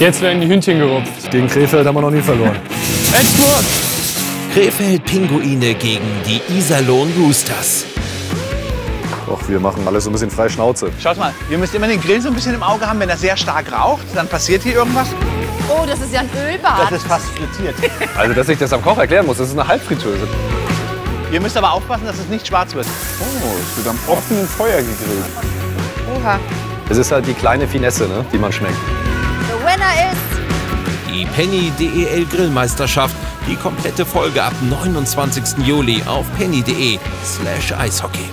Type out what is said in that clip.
Jetzt werden die Hühnchen gerupft. Gegen Krefeld haben wir noch nie verloren. Endspurt! Krefeld Pinguine gegen die Iserlohn Roosters. Doch, wir machen alles so ein bisschen frei Schnauze. Schaut mal, ihr müsst immer den Grill so ein bisschen im Auge haben. Wenn er sehr stark raucht, dann passiert hier irgendwas. Oh, das ist ja ein Ölbad. Das ist fast frittiert. Also, dass ich das am Koch erklären muss, das ist eine Halbfritteuse. ihr müsst aber aufpassen, dass es nicht schwarz wird. Oh, es wird am offenen Feuer gegrillt. Oha. Es ist halt die kleine Finesse, ne, die man schmeckt. Winner ist... Die Penny DEL Grillmeisterschaft. Die komplette Folge ab 29. Juli auf penny.de slash Eishockey.